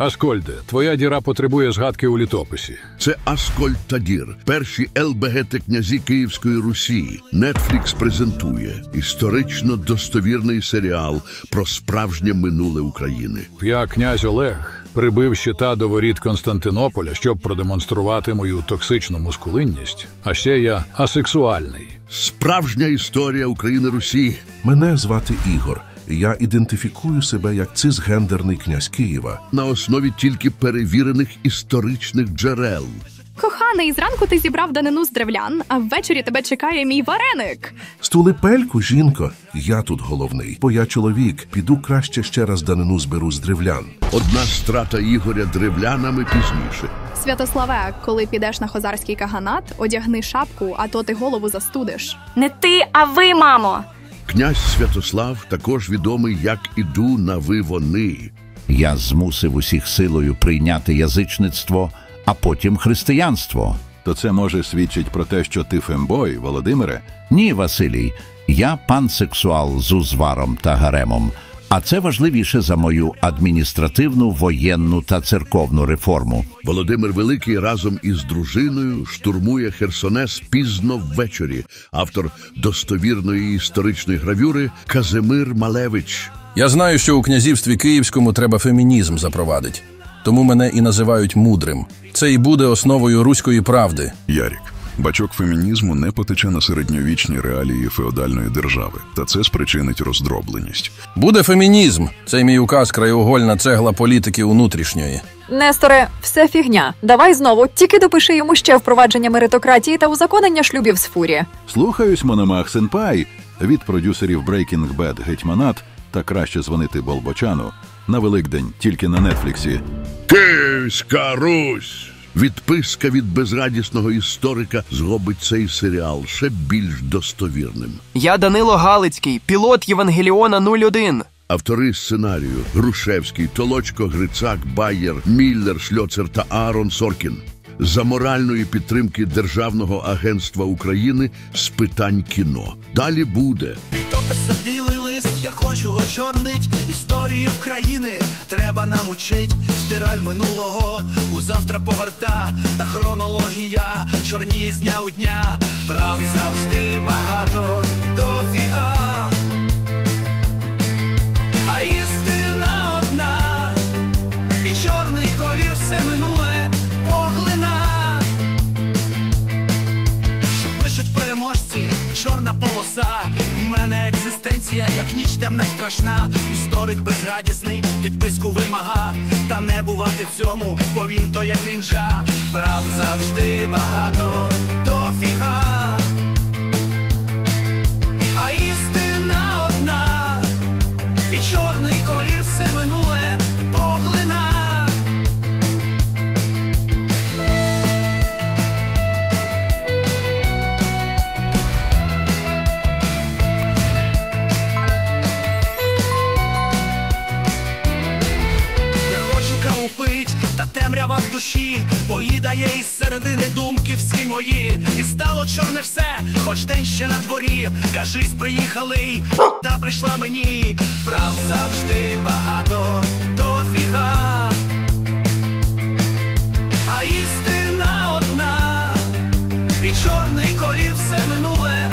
Аскольде, твоя діра потребує згадки у літописі. Це Аскольд Тадір, перші ЛБГТ князі Київської Русі. Нетфлікс презентує історично достовірний серіал про справжнє минуле України. Я, князь Олег, прибив щита до воріт Константинополя, щоб продемонструвати мою токсичну мускулинність. А ще я асексуальний. Справжня історія України Русі. Мене звати Ігор. Я ідентифікую себе як цисгендерний князь Києва. на основі тільки перевірених історичних джерел. Коханий, зранку ти зібрав данину з древлян, а ввечері тебе чекає мій вареник. Стули пельку, жінко. Я тут головний, бо я чоловік. Піду краще ще раз данину зберу з древлян. Одна страта Ігоря древлянами пізніше. Святославе, коли підеш на хозарський каганат, одягни шапку, а то ти голову застудиш. Не ти, а ви, мамо. Князь Святослав також відомий як іду на ви вони. Я змусив усіх силою прийняти язичництво, а потім християнство. То це може свідчить про те, що ти femboy, Володимире. Ні, Василій, я пансексуал з узваром та гаремом. А це важливіше за мою адміністративну, воєнну та церковну реформу. Володимир Великий разом із дружиною штурмує Херсонес пізно ввечері. Автор достовірної історичної гравюри Казимир Малевич. Я знаю, що у князівстві Київському треба фемінізм запровадити. Тому мене і називають мудрим. Це і буде основою руської правди. Ярік. Бачок фемінізму не потече на середньовічні реалії феодальної держави, та це спричинить роздробленість. Буде фемінізм. Це мій указ краєугольна цегла політики внутрішньої. Несторе, все фігня. Давай знову, тільки допиши йому ще впровадження меритократії та узаконення шлюбів з фурі. Слухаюсь, Мономах Сенпай від продюсерів Breaking Bad Гетьманат та краще дзвонити Болбочану на Великдень тільки на Нетфліксі. Київська Русь! Відписка від безрадісного історика зробить цей серіал ще більш достовірним. Я Данило Галицький, пілот Євангеліона 01. Автори сценарію Грушевський, Толочко, Грицак, Байєр, Міллер, Шльоцер та Аарон Соркін. За моральної підтримки Державного агентства України з питань кіно. Далі буде. Я хочу очорнить історію країни. Треба научить стираль минулого у завтра поверта та хронологія чорні з дня у дня. Прав завжди багато дофіга. А істина одна, і чорний колір все минуле поглина. Пишуть переможці, чорна полоса. Мене екзистенція, як ніч темна й страшна. Історик безрадісний, підписку вимага. Та не бувати в цьому, бо він то як нінджа. Прав завжди багато душі, поїдає із середини думки всі мої. І стало чорне все, хоч день ще на дворі. Кажись, приїхали, та прийшла мені. Прав завжди багато до фіга. А істина одна, і чорний колір все минуле.